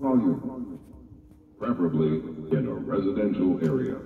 Volume. Preferably in a residential area.